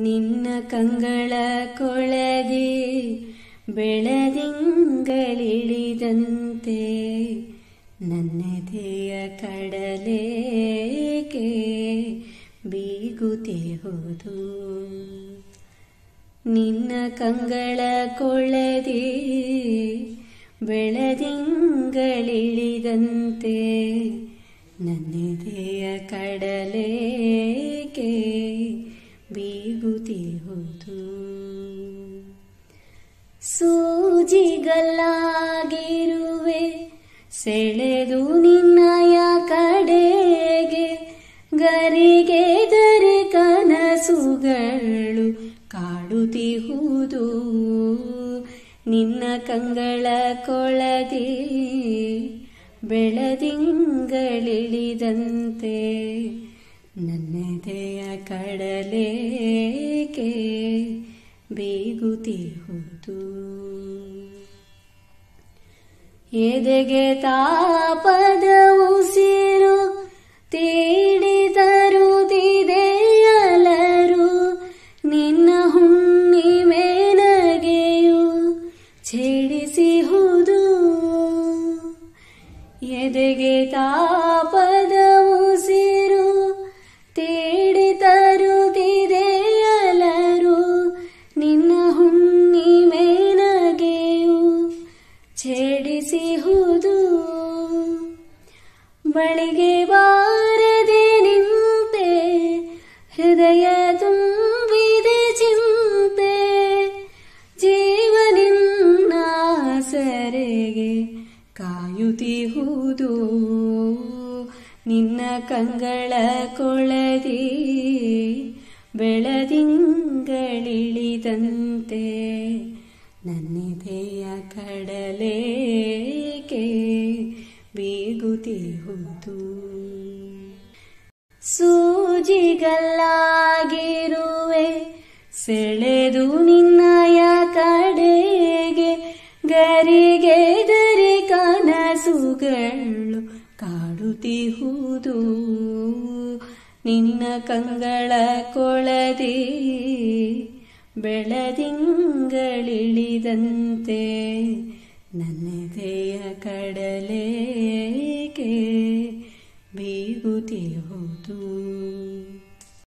ನಿನ್ನ ಕಂಗಳ ಕೊಳಗೆ ಬೆಳದಿಂಗಳಿಳಿದಂತೆ ನನ್ನದೆಯ ಕಡಲೇಕೆ ಬೀಗುತ್ತಿಹುದು ನಿನ್ನ ಕಂಗಳ ಕೊಳದೆ ಬೆಳದಿಂಗಳಿಳಿದಂತೆ ನನ್ನದೆಯ ಕಡಲೇಕೆ ಬೀಗುತ್ತಿಹುದು ಸೂಜಿಗಲ್ಲಾಗಿರುವೆ ಸೆಳೆದು ನಿನ್ನಯ ಕಡೆಗೆ ಗರಿಗೆ ದರೆ ಕನಸುಗಳು ಕಾಡುತ್ತಿಹುದು ನಿನ್ನ ಕಂಗಳ ಕೊಳದಿ ಬೆಳದಿಂಗಳಿಳಿದಂತೆ ನನ್ನೆದೆಯ ಕಡಲೇಕೆ ಬೀಗುತ್ತಿಹುದು ಎದೆಗೆ ತಾಪದ ಉಸಿರು ತೀಡಿ ತರುತ್ತಿದೆ ನಿನ್ನ ಹುಣ್ಣಿಮೆ ನಗೆಯು ಛೇಡಿಸಿಹುದು ಎದೆಗೆ ತಾಪದ ಹುಣ್ಣಿಮೆ ನಗೆಯು ಛೇಡಿಸಿಹುದು. ಬಳಿಗೆ ಬಾರದೆ ನಿಂತೆ, ಹೃದಯ ತುಂಬಿದೆ ಚಿಂತೆ. ಜೀವನಿನ್ನ ಸರೆಗೆ ಕಾಯುತ್ತಿಹುದು. ನಿನ್ನ ಕಂಗಳ ಕೊಳದಿ ನನ್ನೆದೆಯ ಕಡಲೇಕೆ ಬೀಗುತ್ತಿಹುದು? ಸೂಜಿಗಲ್ಲಾಗಿರುವೆ ಸೆಳೆದು ನಿನ್ನಯ ಕಡೆಗೆ ಗರಿಗೆ ದರೆ ಕನಸುಗಳು ಕಾಡುತ್ತಿಹುದು. ನಿನ್ನ ಕಂಗಳ ಕೊಳದೆ ಬೆಳದಿಂಗಳಿಳಿದಂತೆ ನನ್ನದೆಯ ಕಡಲೇಕೆ ಬೀಗುತ್ತಿಹುದು